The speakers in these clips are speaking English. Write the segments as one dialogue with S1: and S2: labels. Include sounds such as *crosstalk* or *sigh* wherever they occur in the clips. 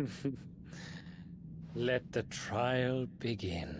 S1: *laughs* Let the trial begin.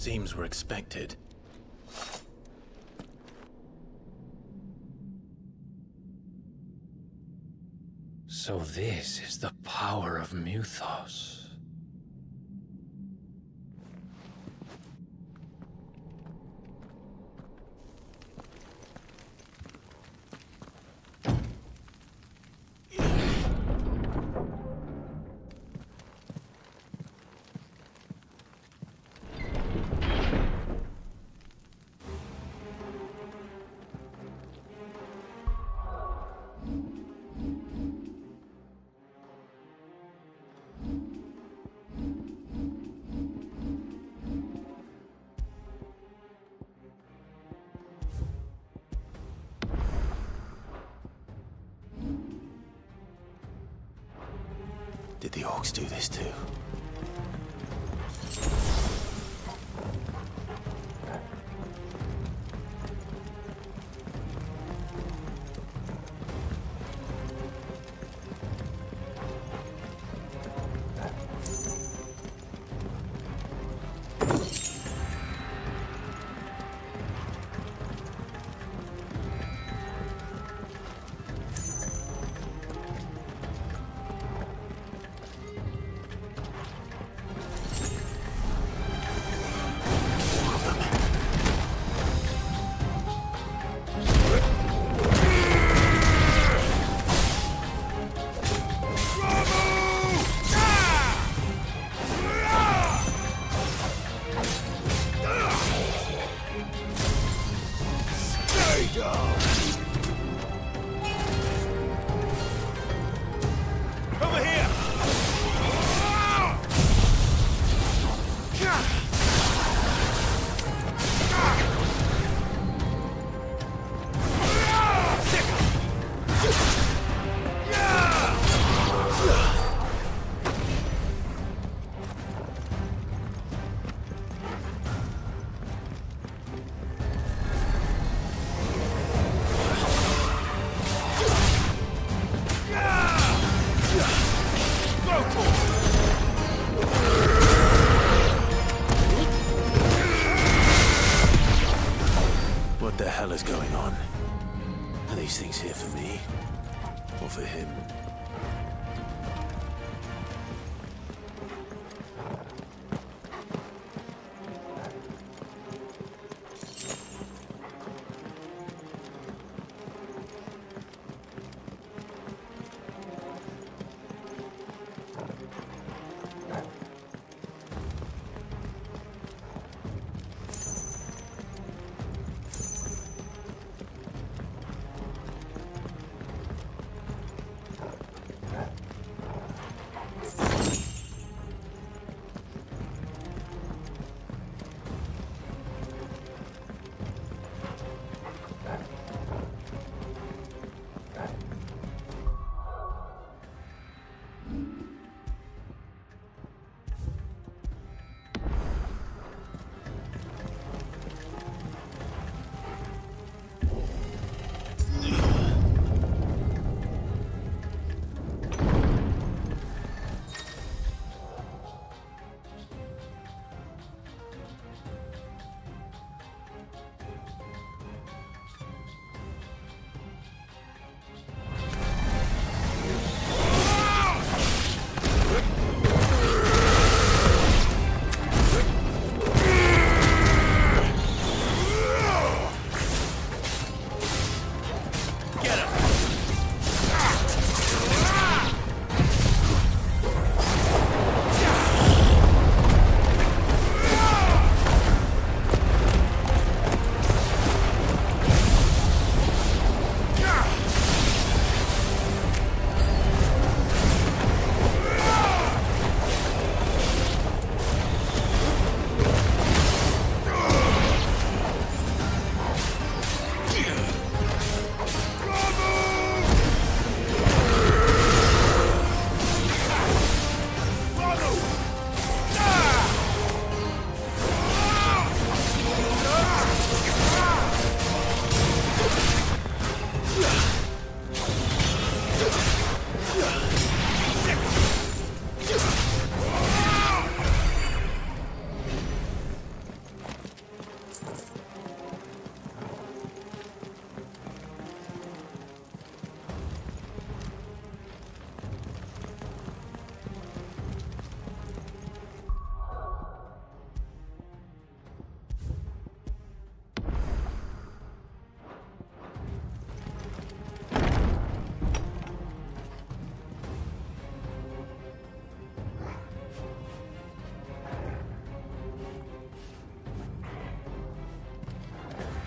S2: Seems we're expected.
S1: So this is the power of
S2: Mythos. The orcs do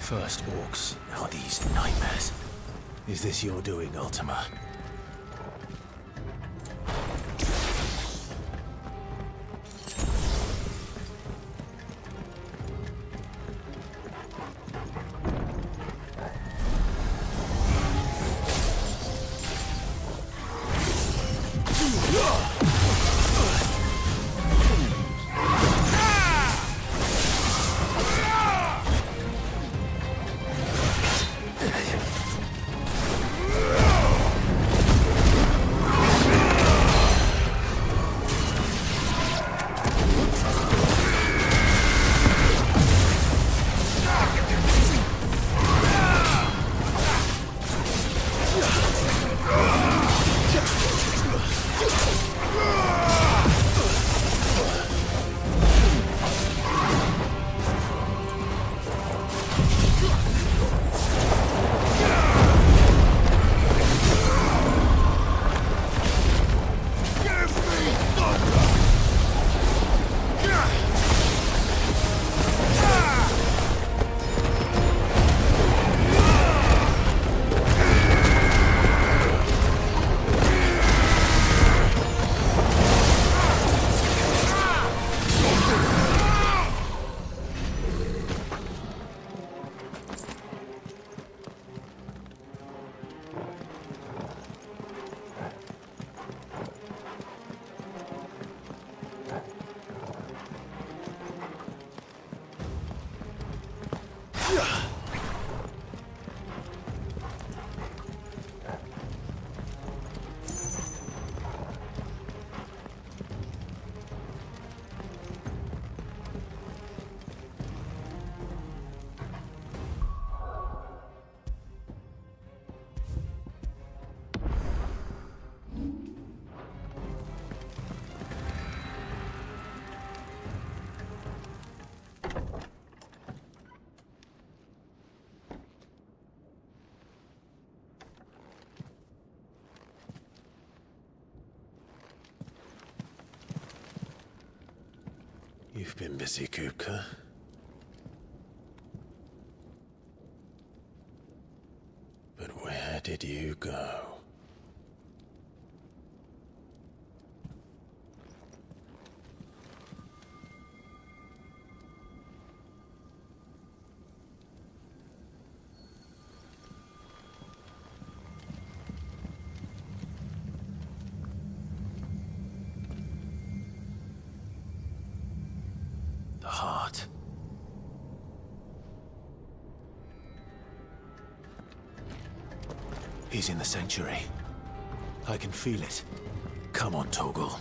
S2: First orcs, are these nightmares. Is this your doing, Ultima? This too? You've been busy, In the sanctuary. I can feel it. Come on, Torgal.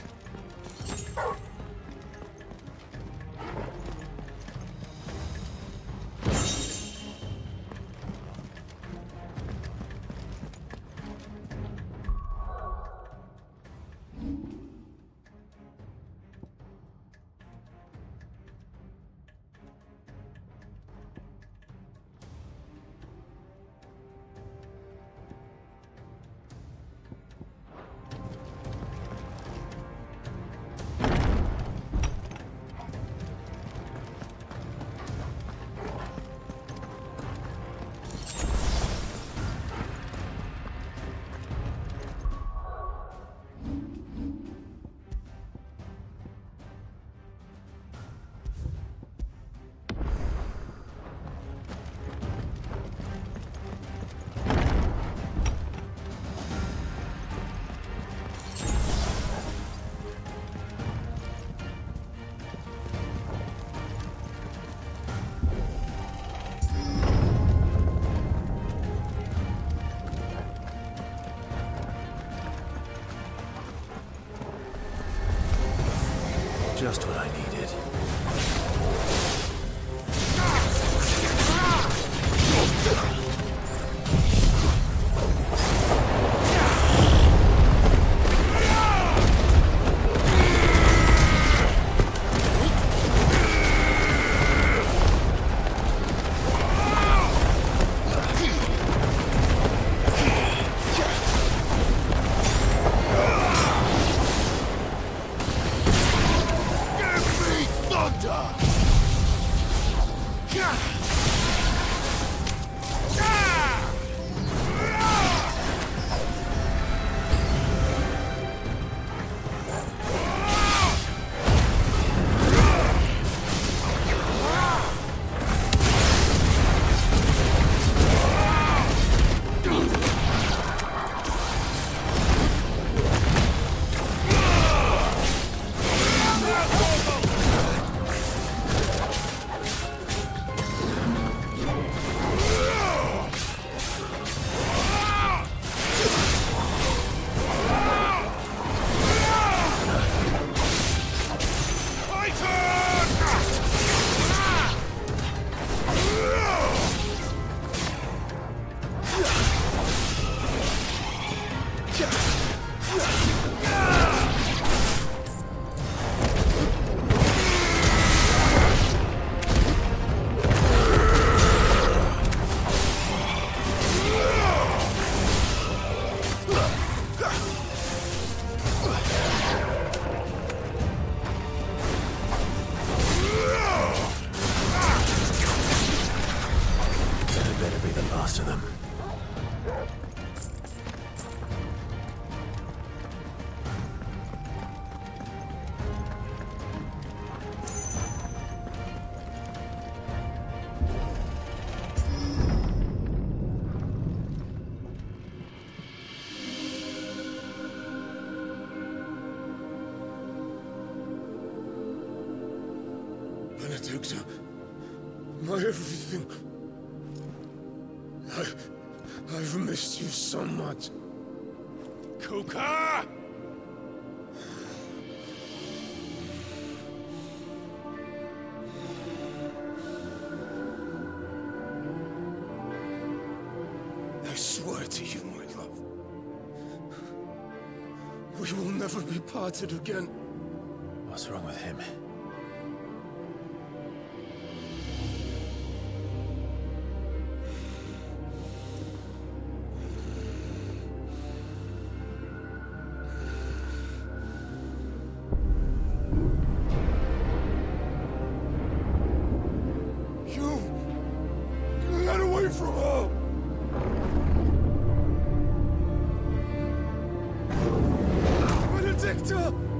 S3: much.
S2: Kuka!
S3: I swear to you, my love. We will never be parted again. away from
S2: home! Benedikta!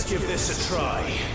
S2: Let's give this a try.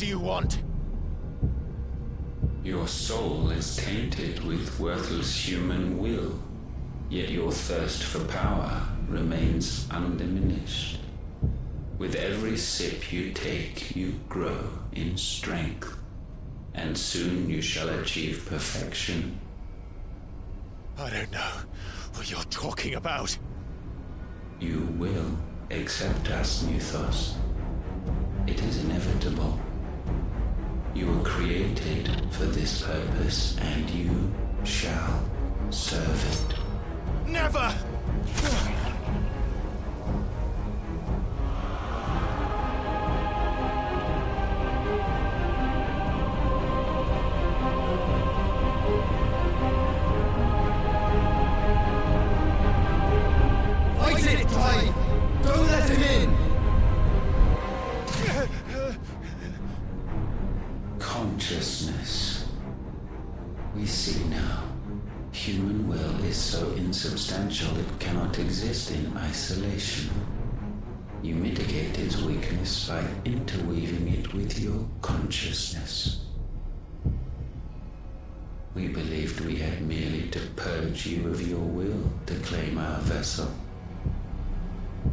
S4: Do you want?
S5: Your soul is tainted with worthless human will, yet your thirst for power remains undiminished. With every sip you take, you grow in strength, and soon you shall achieve perfection.
S4: I don't know what you're talking about.
S5: You will accept us, Mythos. It is inevitable. You were created for this purpose, and you shall serve it.
S4: Never!
S5: By interweaving it with your consciousness. We believed we had merely to purge you of your will to claim our vessel.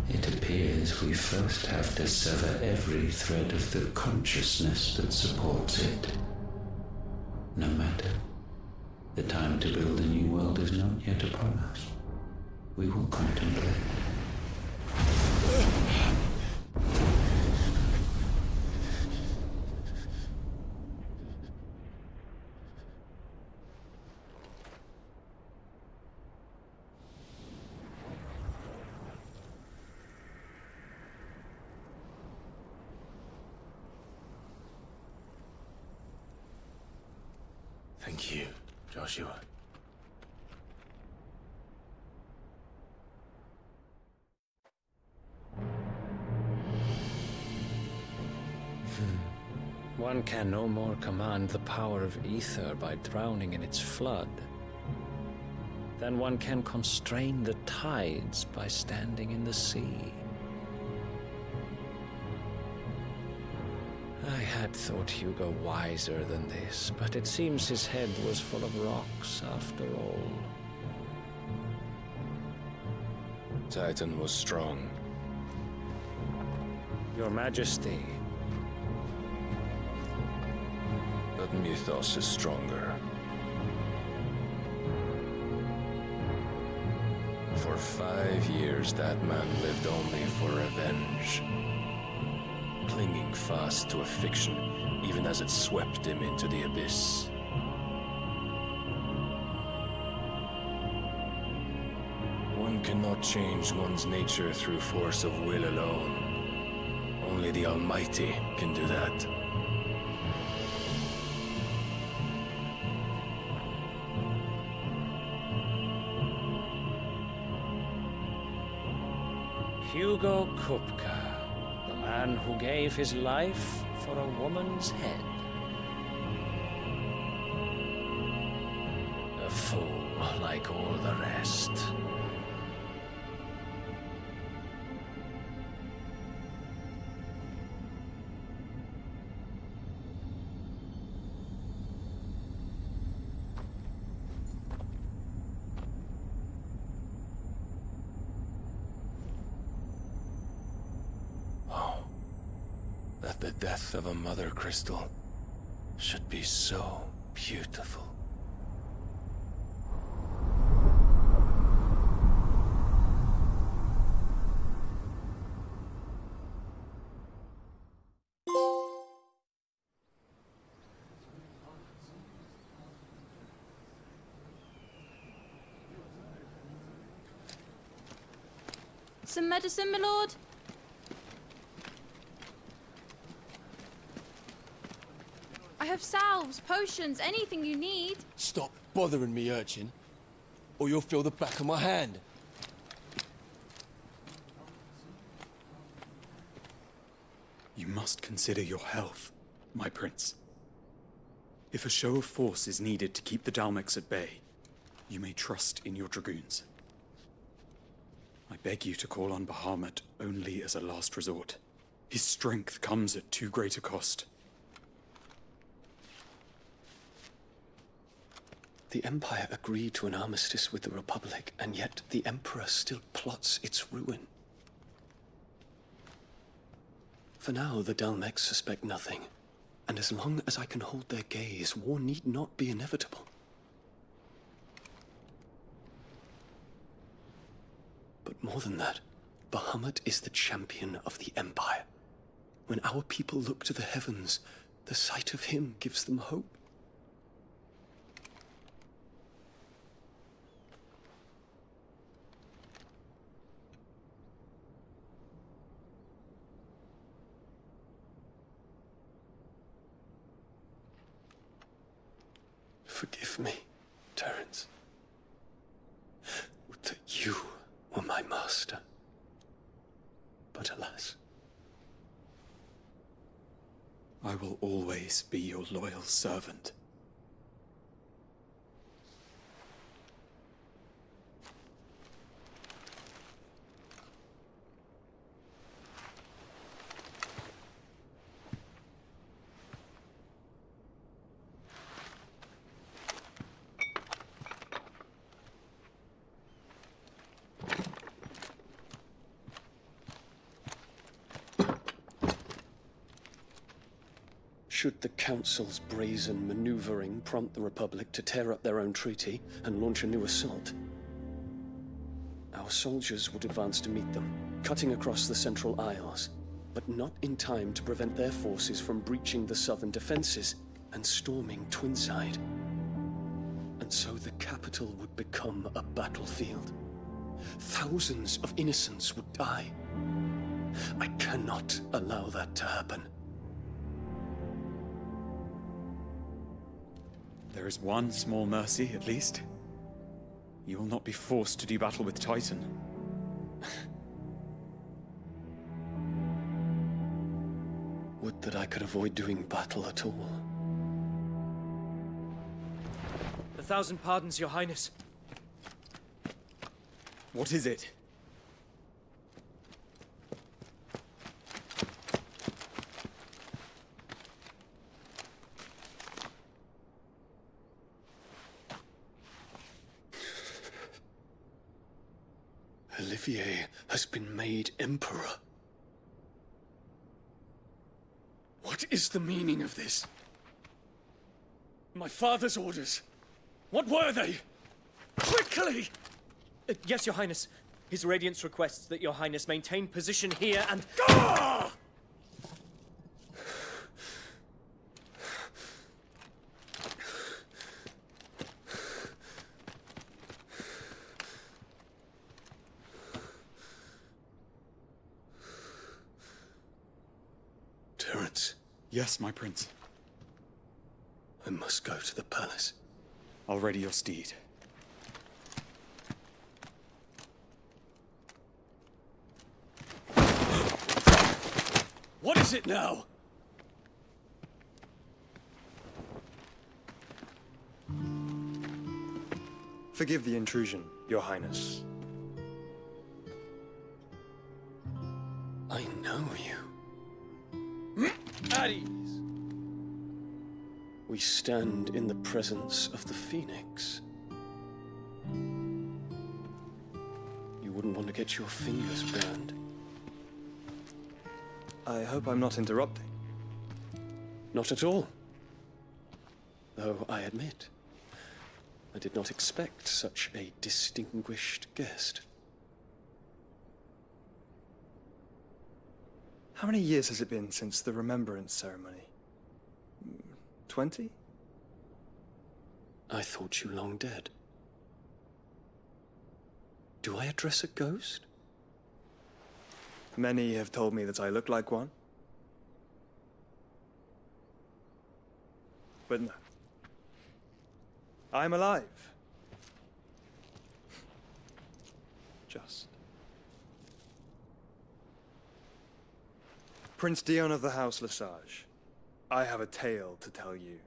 S5: It appears we first have to sever every thread of the consciousness that supports it. No matter. The time to build a new world is not yet upon us. We will contemplate.
S6: Can no more command the power of ether by drowning in its flood than one can constrain the tides by standing in the sea. I had thought Hugo wiser than this, but it seems his head was full of rocks after all. Titan was strong. Your Majesty. But Mythos is stronger. For five years, that man lived only for revenge. Clinging fast to a fiction, even as it swept him into the abyss. One cannot change one's nature through force of will alone. Only the Almighty can do that. Hugo Kupka, the man who gave his life for a woman's head. A fool like all the rest. Crystal should be so beautiful.
S7: Some medicine, my lord? I have salves, potions, anything you need.
S3: Stop bothering me, urchin, or you'll feel the back of my hand.
S8: You must consider your health, my prince. If a show of force is needed to keep the Dalmex at bay, you may trust in your dragoons. I beg you to call on Bahamut only as a last resort. His strength comes at too great a cost.
S4: The Empire agreed to an armistice with the Republic, and yet the Emperor still plots its ruin. For now, the Dalmex suspect nothing, and as long as I can hold their gaze, war need not be inevitable. But more than that, Bahamut is the champion of the Empire. When our people look to the heavens, the sight of him gives them hope. Forgive me, Terence. Would that you were my master. But alas.
S8: I will always be your loyal servant.
S4: Should the Council's brazen maneuvering prompt the Republic to tear up their own treaty and launch a new assault, our soldiers would advance to meet them, cutting across the Central Isles, but not in time to prevent their forces from breaching the southern defenses and storming Twinside. And so the capital would become a battlefield. Thousands of innocents would die. I cannot allow that to happen.
S8: There is one small mercy, at least. You will not be forced to do battle with Titan. *laughs*
S4: Would that I could avoid doing battle at all.
S9: A thousand pardons, Your Highness.
S8: What is it?
S4: Olivier has been made Emperor. What is the meaning of this? My father's orders. What were they? Quickly!
S9: Uh, yes, Your Highness. His Radiance requests that Your Highness maintain position here and.
S4: Ah! Terence,
S8: Yes, my prince.
S4: I must go to the palace.
S8: I'll ready your steed.
S4: What is it now?
S10: Forgive the intrusion, Your Highness.
S4: We stand in the presence of the Phoenix. You wouldn't want to get your fingers burned.
S10: I hope I'm not interrupting.
S4: Not at all. Though I admit, I did not expect such a distinguished guest.
S10: How many years has it been since the Remembrance ceremony? Twenty?
S4: I thought you long dead. Do I address a ghost?
S10: Many have told me that I look like one. But no. I'm alive. Just. Prince Dion of the House Lesage, I have a tale to tell you.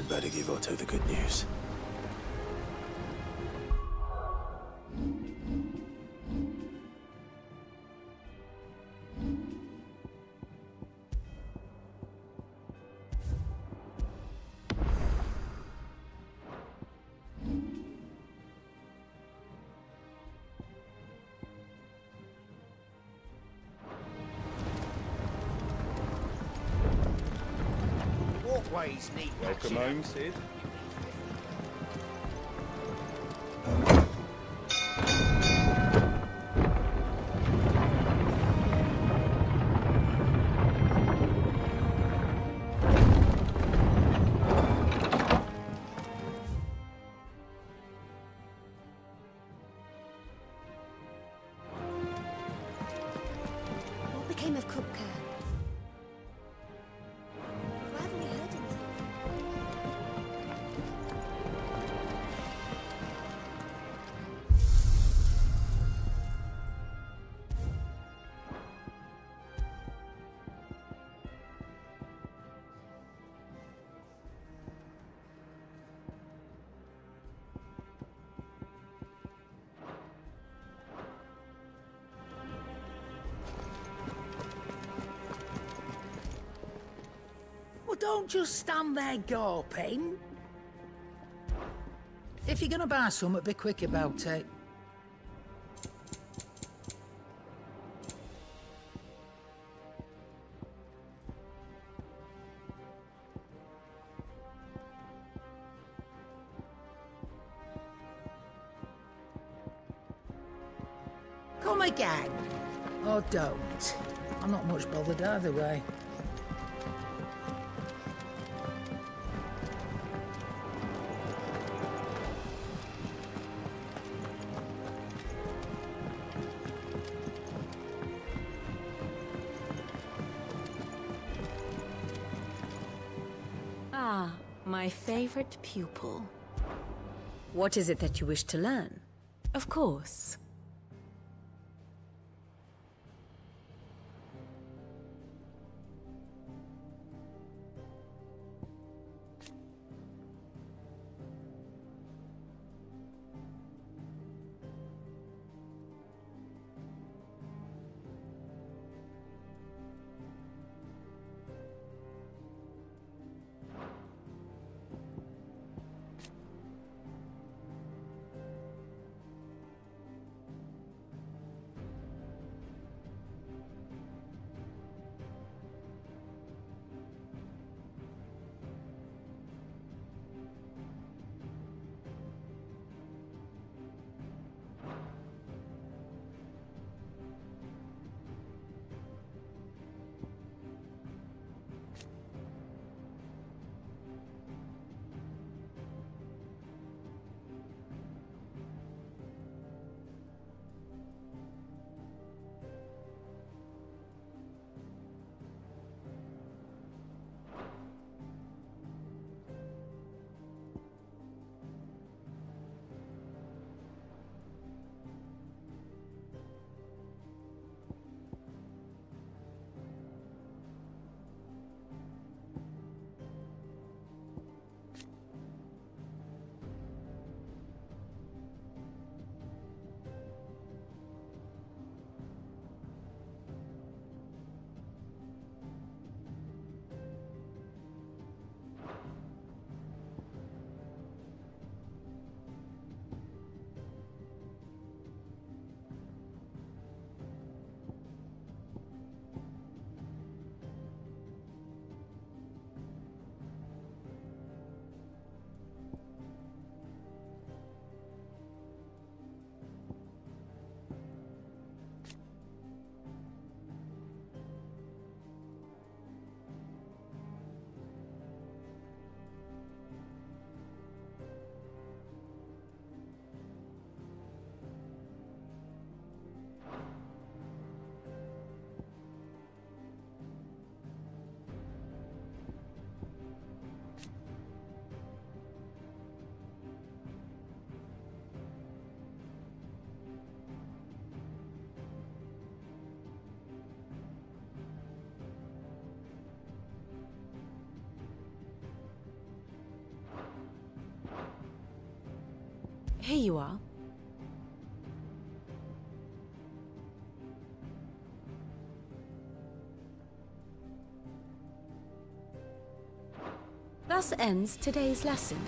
S2: I'd better give Otto the good news.
S1: Welcome home, Sid.
S11: Don't just stand there gawping. If you're gonna buy something, be quick about it. Come again. Or don't. I'm not much bothered either way.
S12: Favorite pupil. What is it that you wish to learn? Of course. Here you are. Thus ends today's lesson.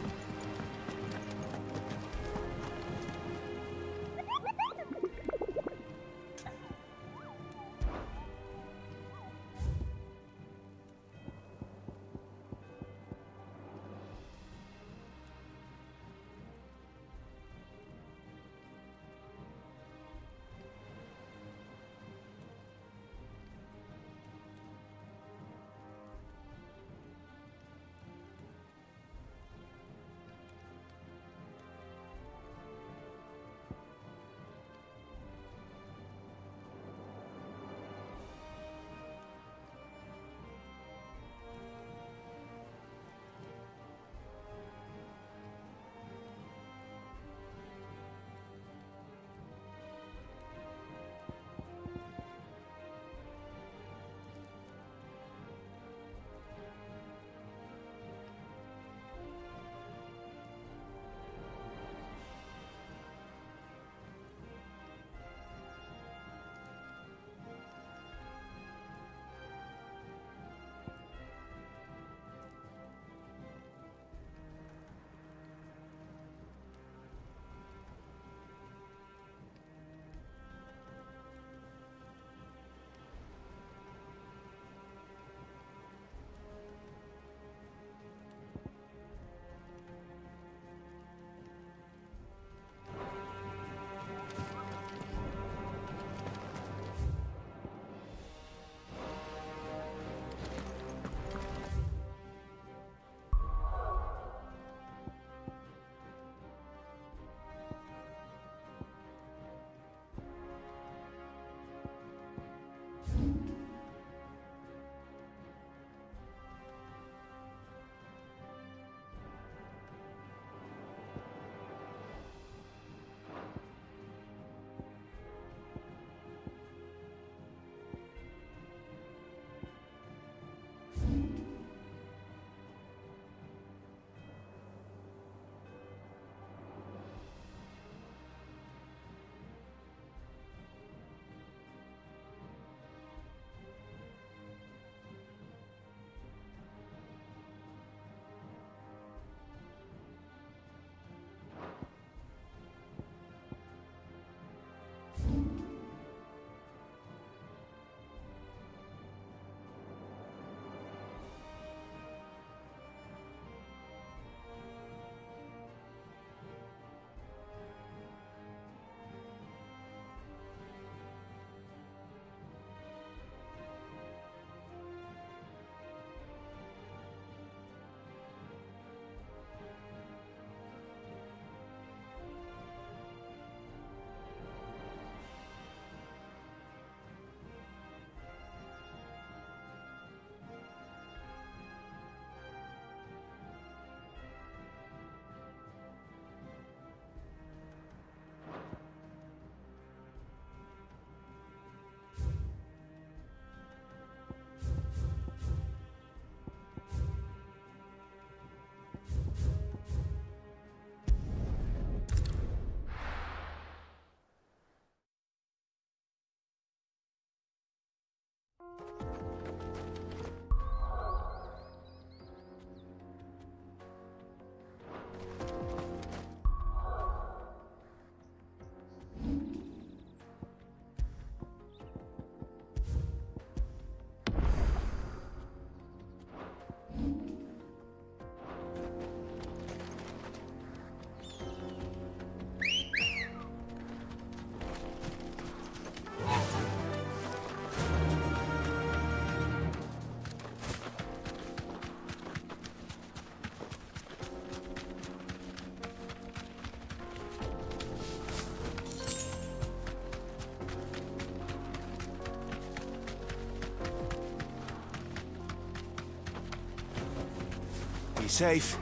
S2: Safe.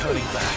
S2: Turning back.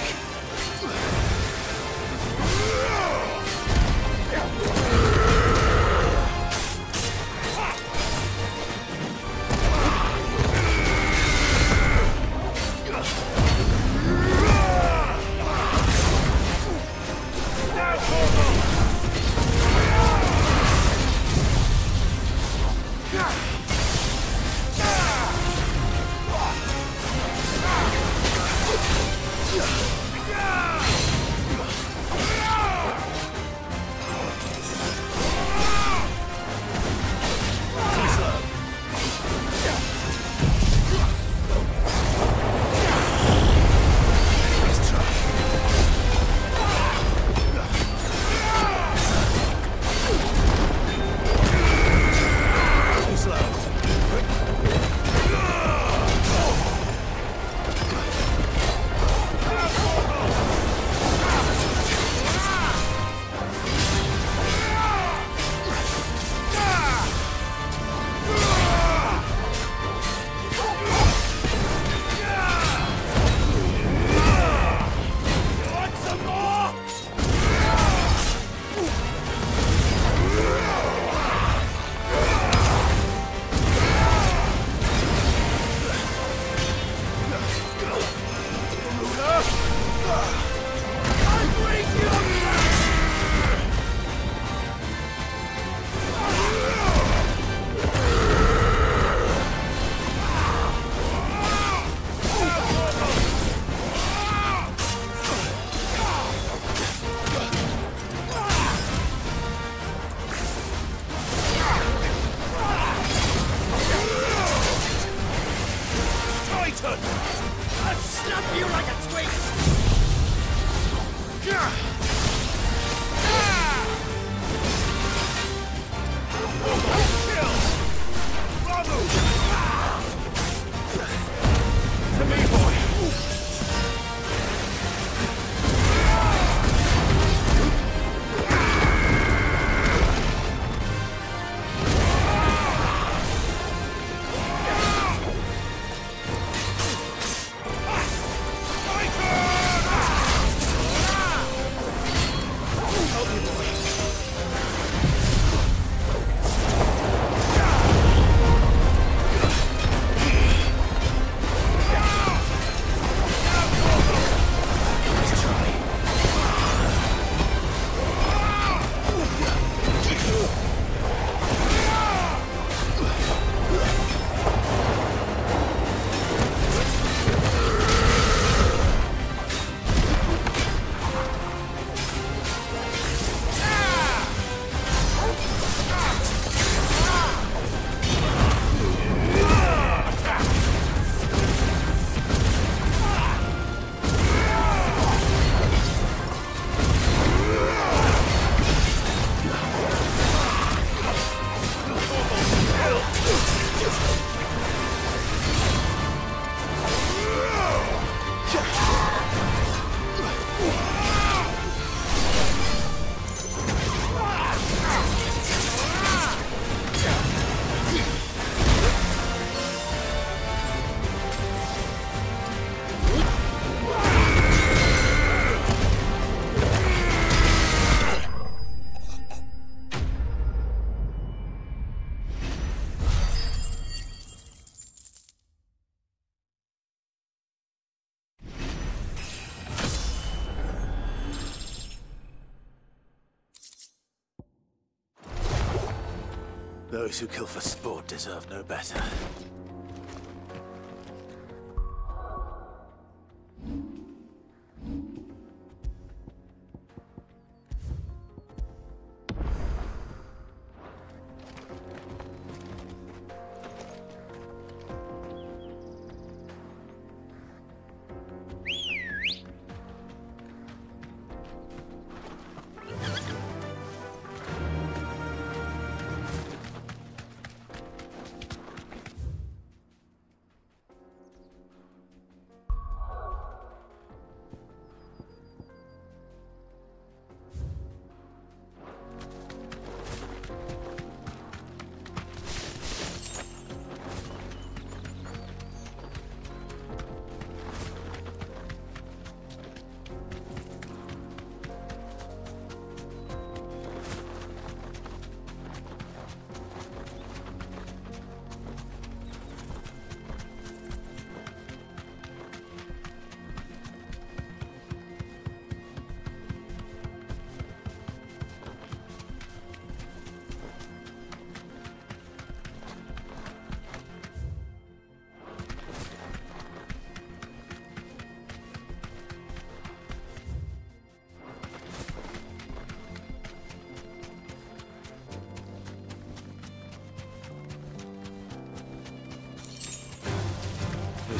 S2: Those who kill for sport deserve no better.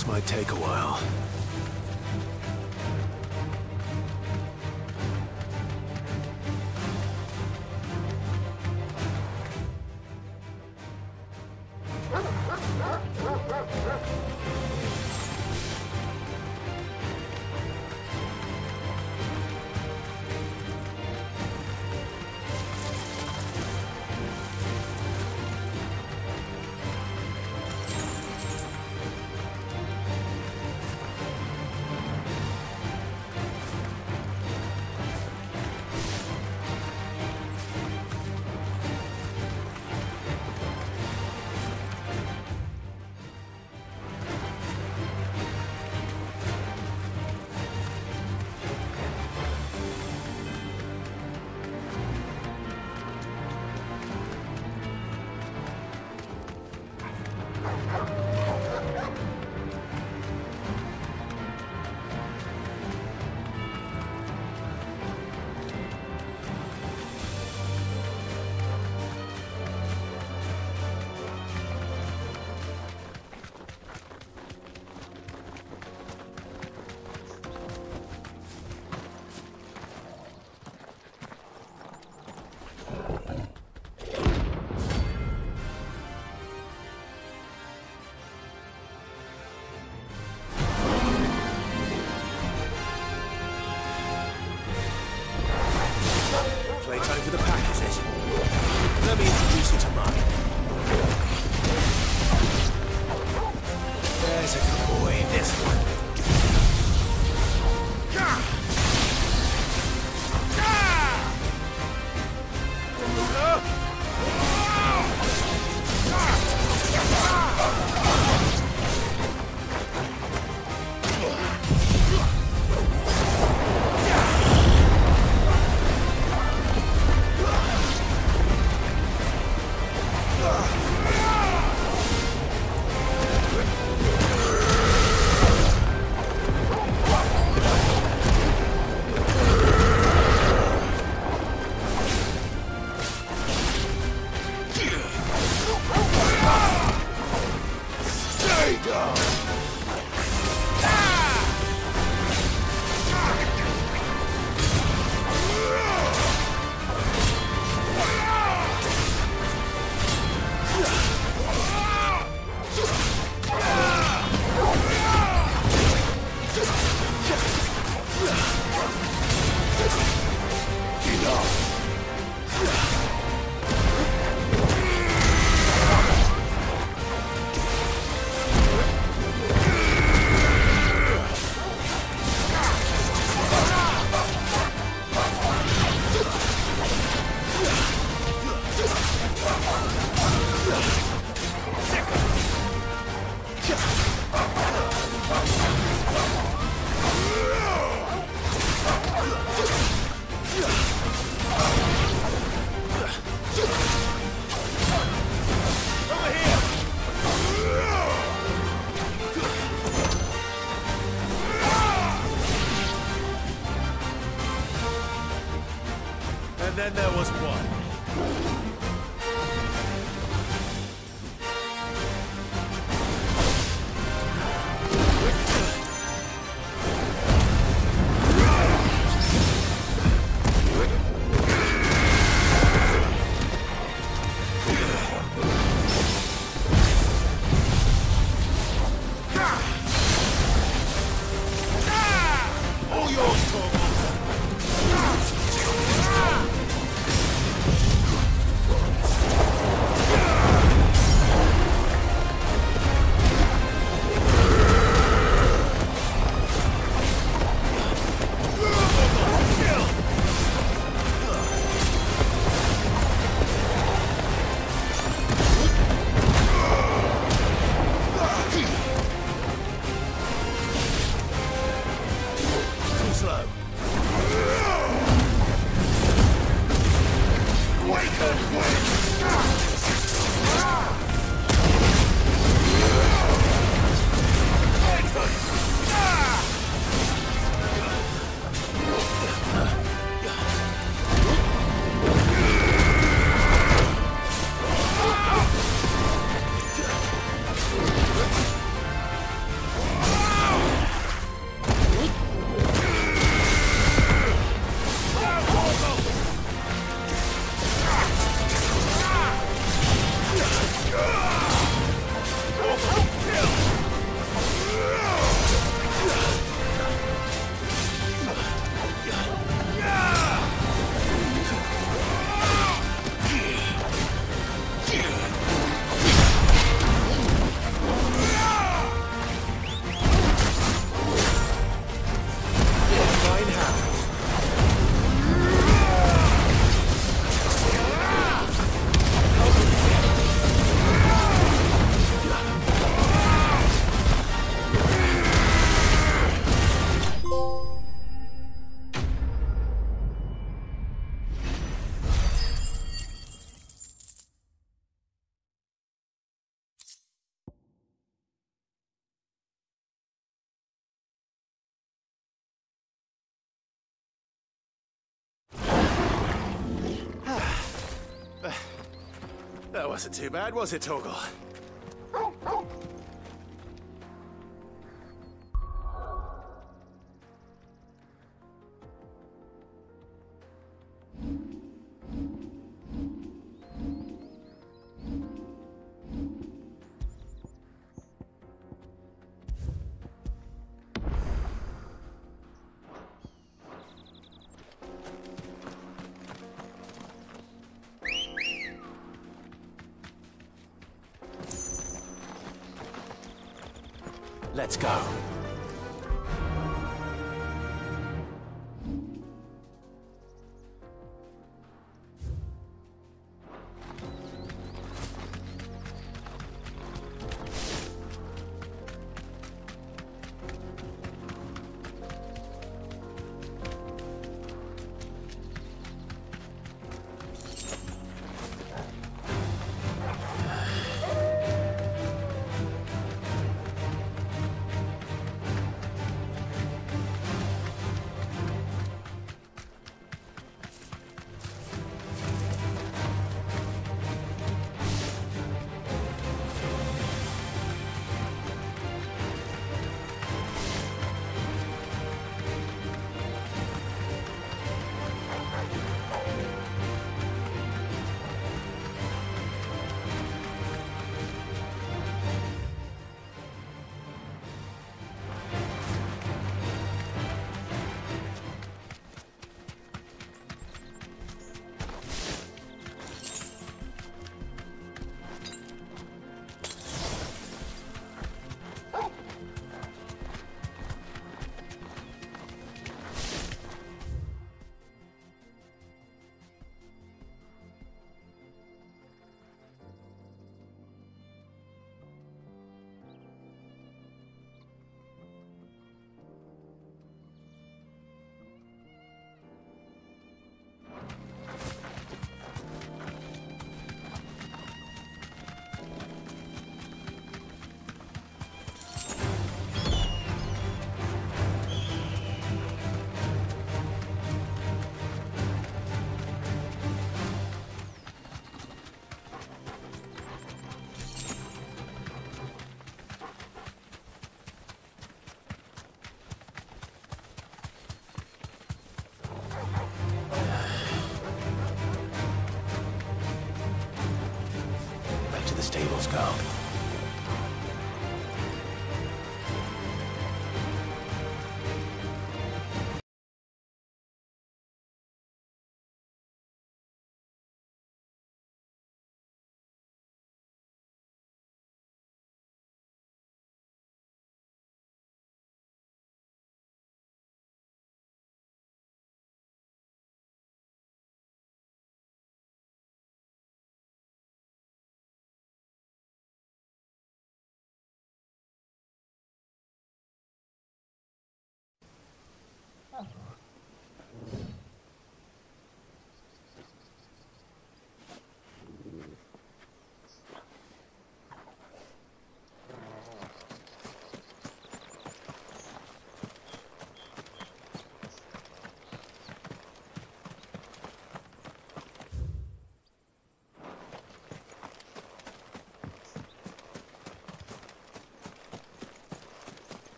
S2: This might take a while. Wasn't too bad, was it, Torgal? Let's go.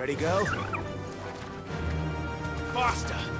S1: Ready, go? Faster!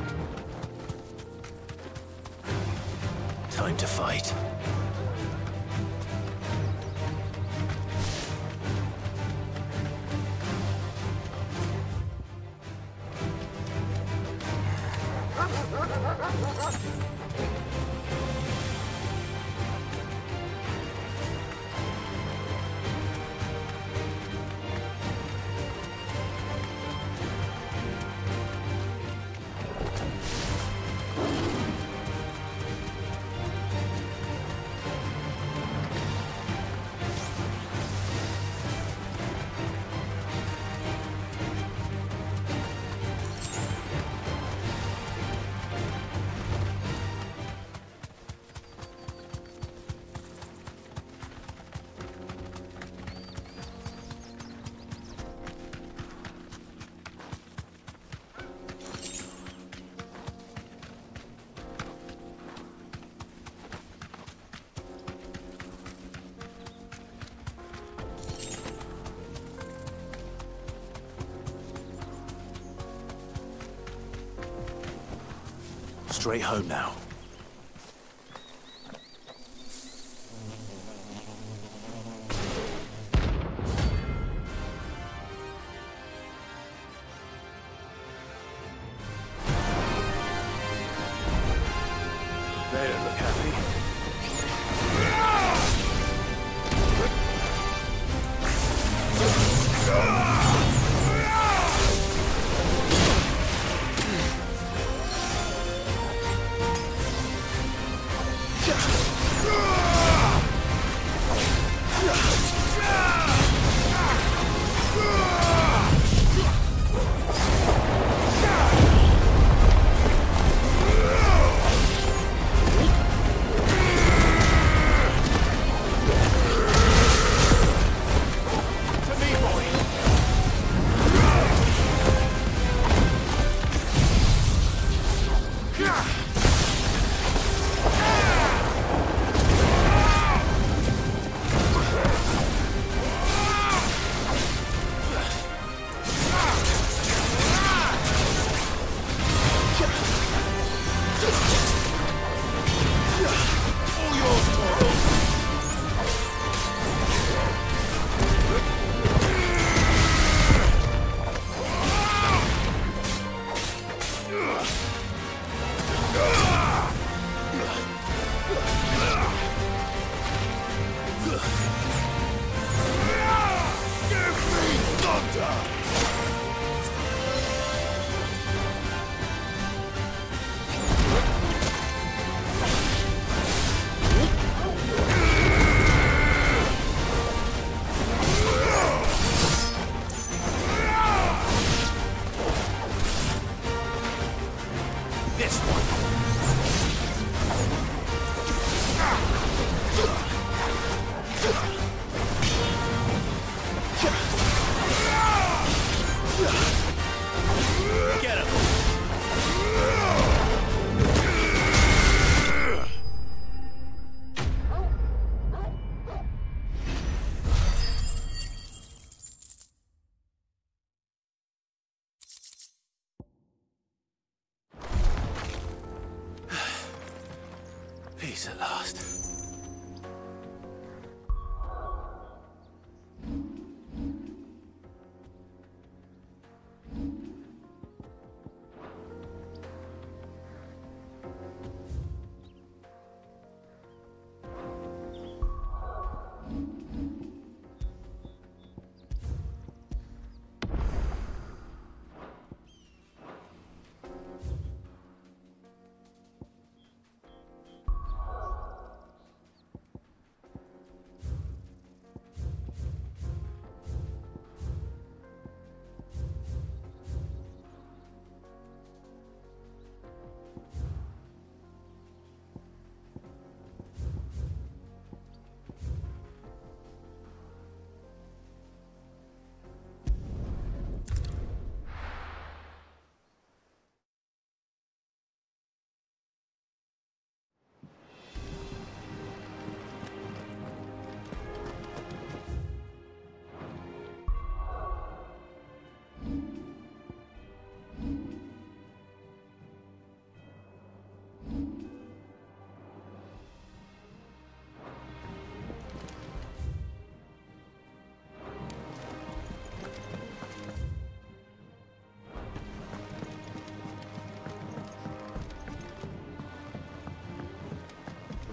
S1: Straight home now.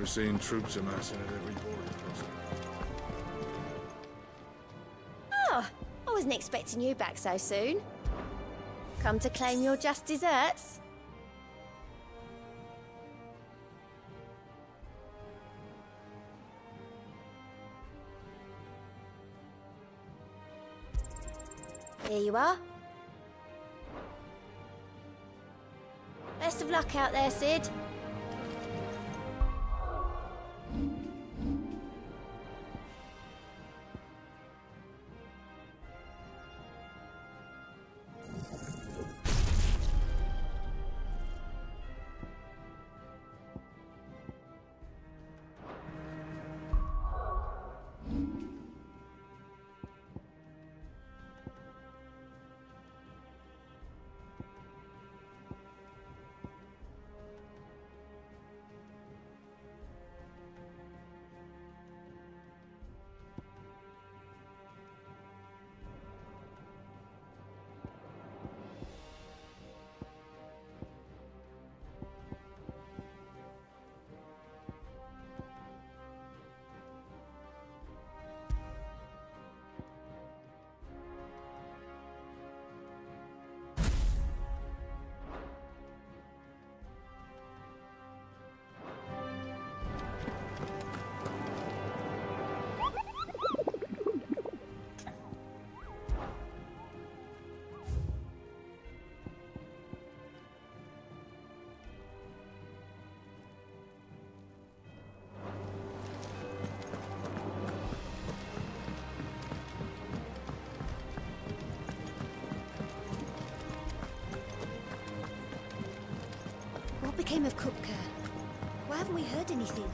S13: We're seeing troops amassing at every border crossing.
S12: Ah, I wasn't expecting you back so soon. Come to claim your just desserts? Here you are. Best of luck out there, Sid. Became of Kupka? Why haven't we heard anything?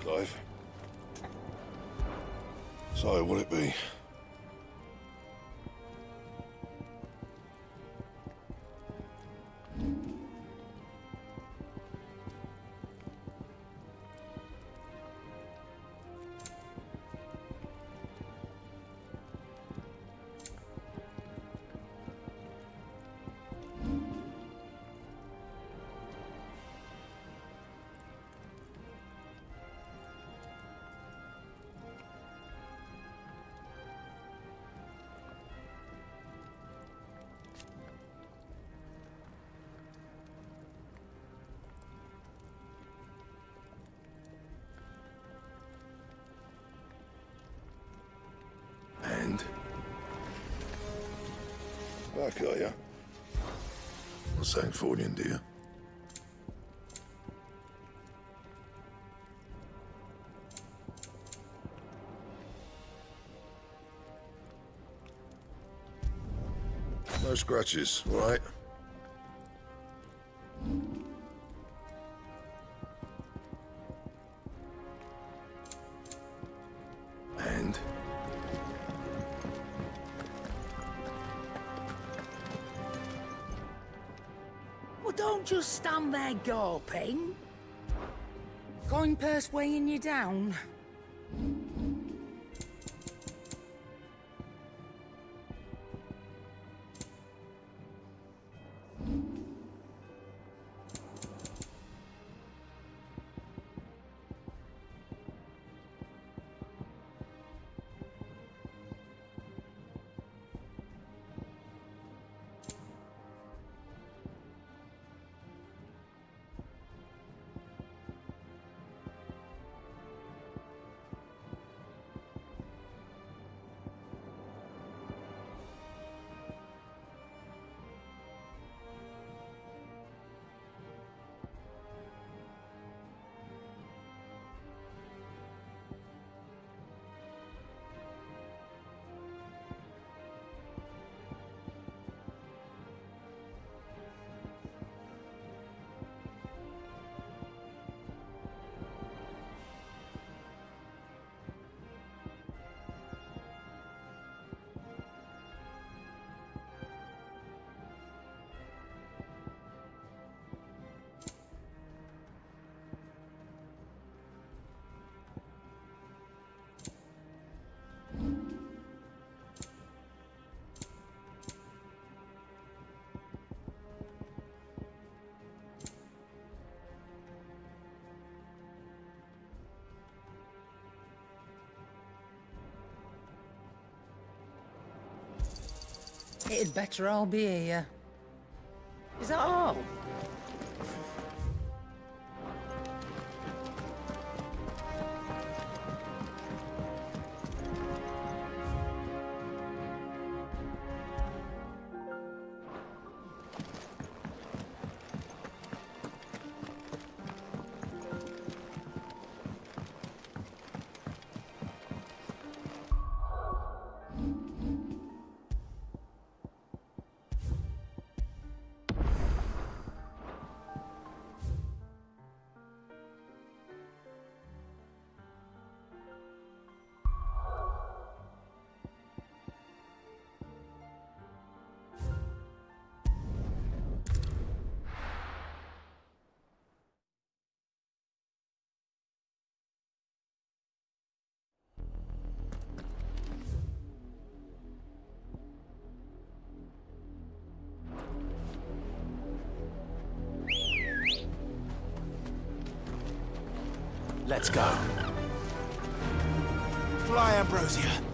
S13: Clive. So, will it be? Are you? Not saying Fordian, do you? No scratches, all right?
S11: Just stand there gawping. Coin purse weighing you down. It'd better all be here. Is that all?
S2: Let's go. Fly, Ambrosia.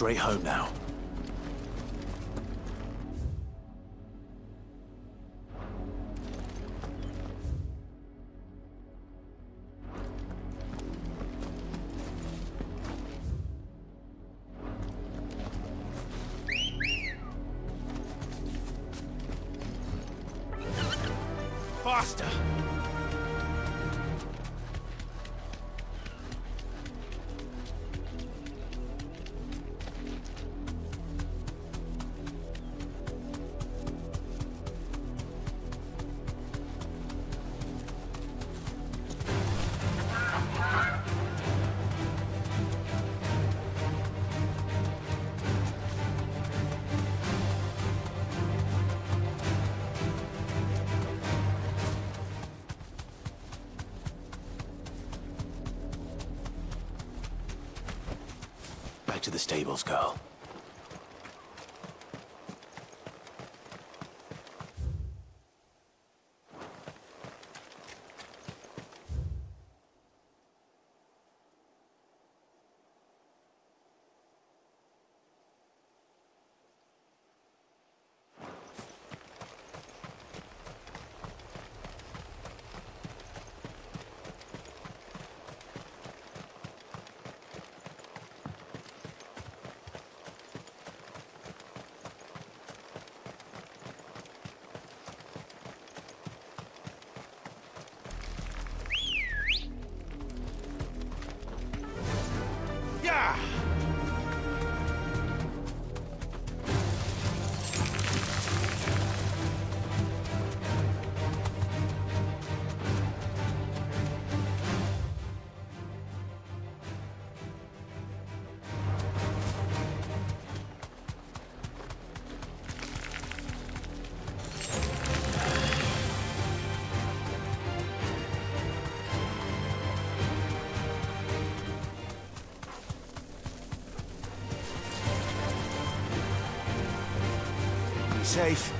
S1: Straight home now. Safe.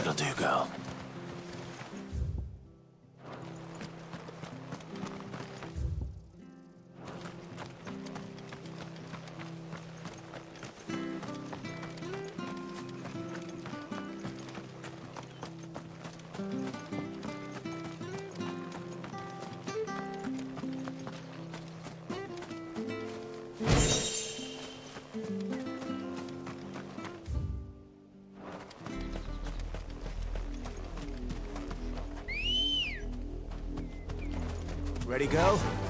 S1: It'll do, girl.
S2: Ready, go?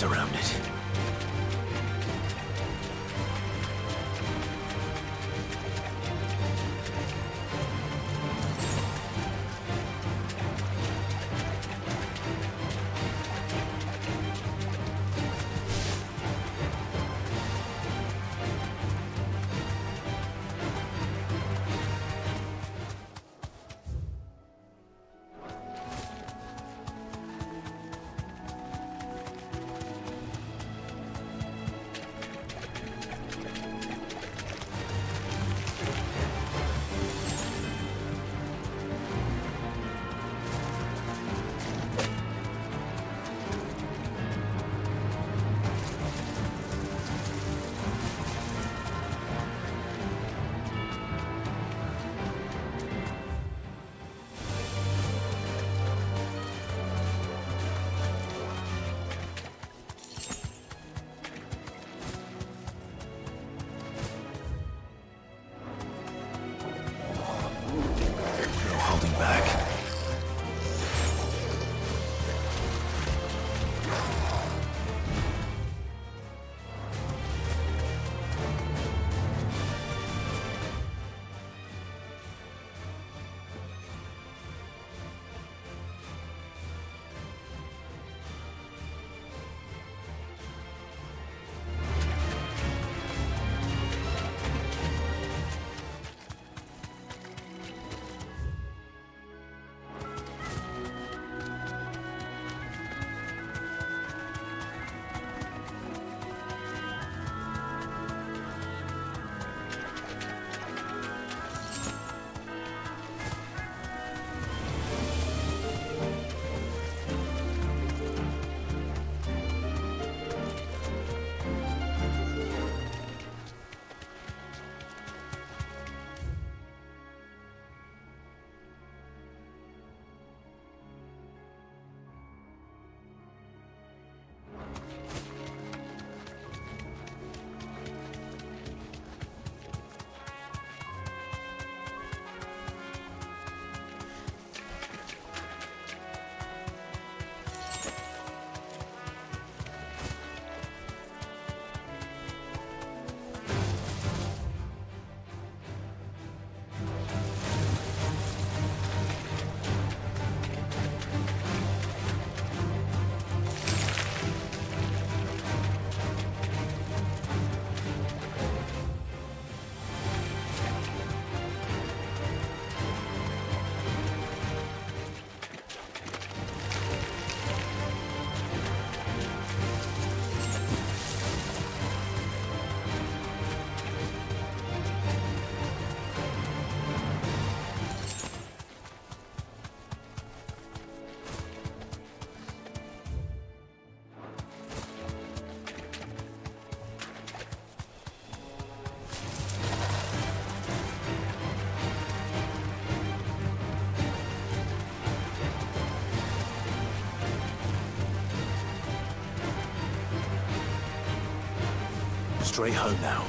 S4: Don't get
S2: Straight home now.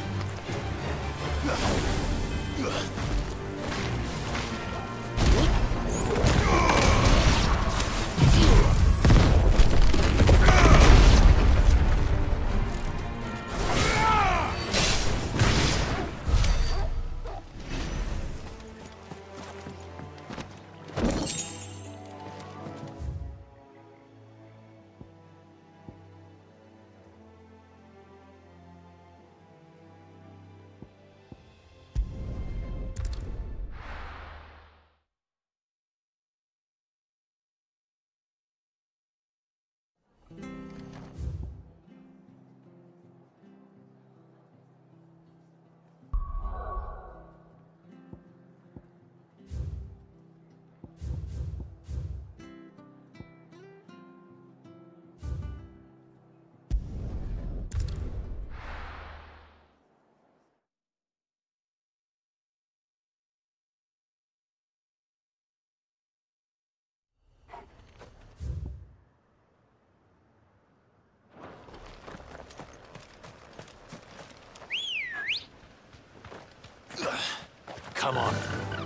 S2: Come on.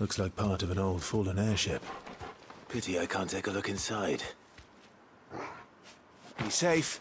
S2: Looks like part of an old fallen airship. Pity I can't take a look inside. Be safe.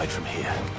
S2: Ride from here.